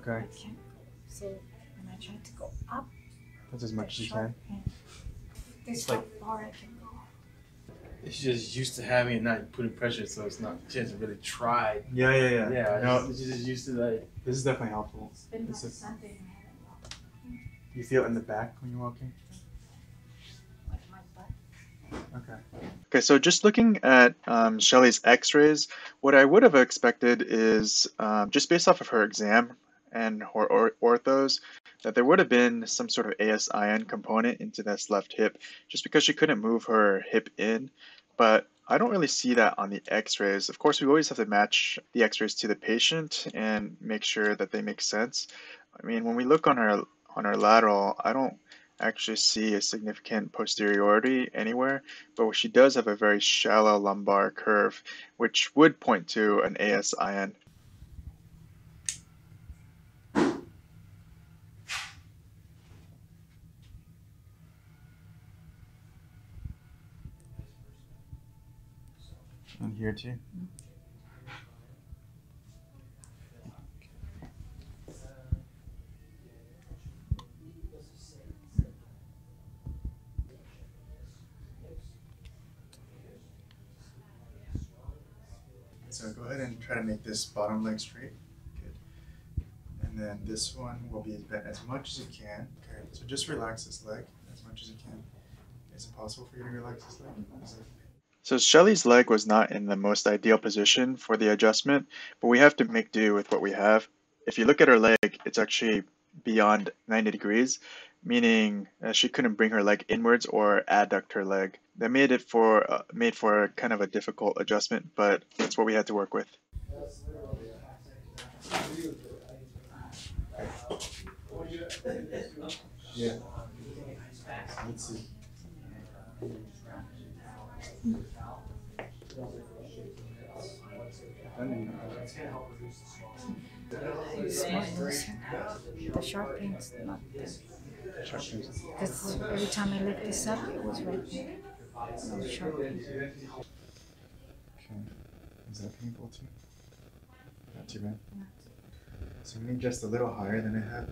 try to go up. That's as much as you can. end. This It's how like- far I can go. She's just used to having it not putting pressure, so it's not. She hasn't really tried. Yeah, yeah, yeah. Yeah, No, she's just used to like. this is definitely helpful. It's been This like is- Sunday and I haven't walked You feel it in the back when you're walking? with my butt. Okay. Okay, so just looking at um, Shelly's x-rays, what I would have expected is um, just based off of her exam and her or- orthos, that there would have been some sort of ASIN component into this left hip, just because she couldn't move her hip in. But I don't really see that on the x-rays. Of course, we always have to match the x-rays to the patient and make sure that they make sense. I mean, when we look on her on her lateral, I don't actually see a significant posteriority anywhere but she does have a very shallow lumbar curve, which would point to an ASIN. And here too. So go ahead and try to make this bottom leg straight. Good. And then this one will be bent as much as you can. Okay. So just relax this leg as much as you can. Is it possible for you to relax this leg? So Shelly's leg was not in the most ideal position for the adjustment, but we have to make do with what we have. If you look at her leg, it's actually beyond 90 degrees, meaning uh, she couldn't bring her leg inwards or adduct her leg. That made it for uh, made for kind of a difficult adjustment, but that's what we had to work with. Yeah. Let's see. It's more looser. The sharp end's not there. Because every time I lift this up, it was right there. No sharp end. Okay. Is that painful too? Not too bad. So we need just a little higher than I have.